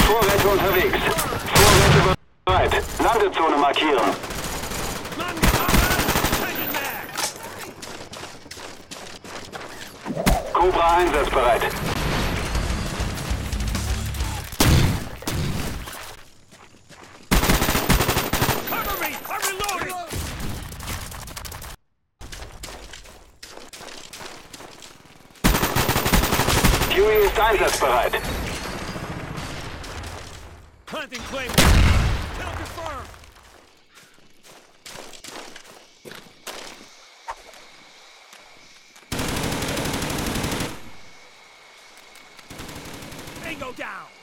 Vorräte unterwegs. Vorräte bereit. Landezone markieren. Cobra einsatzbereit. Huey ist einsatzbereit. Planting claim. Kill confirmed. Tango down.